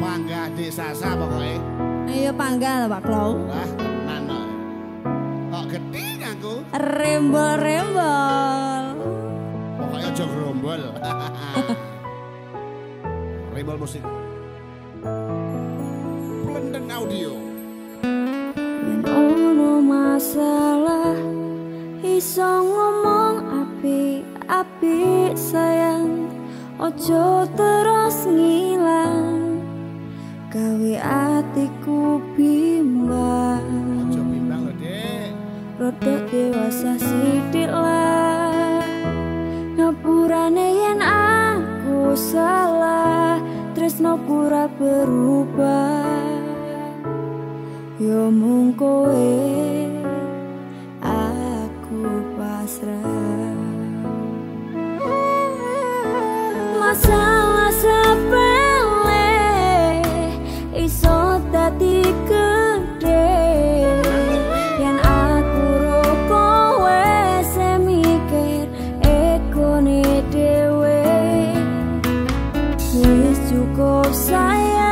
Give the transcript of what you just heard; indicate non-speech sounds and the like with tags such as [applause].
Pangga di Sasa pokoknya. Iya lah Pak Klau. Wah tenan kok. Kok gede aku? Rembol-rembol. Pokoknya aja gerombol. [laughs] rembol musik. Blenden audio. Yang ono masalah iso ngomong api-api sayang ojo terus ngilang gawe atiku bimbang. Ojo bimbang lho dek rodo dewasa sidik lah ngapurane yen aku salah tresno pura berubah. Yo mung kowe aku pasrah. cukup sayang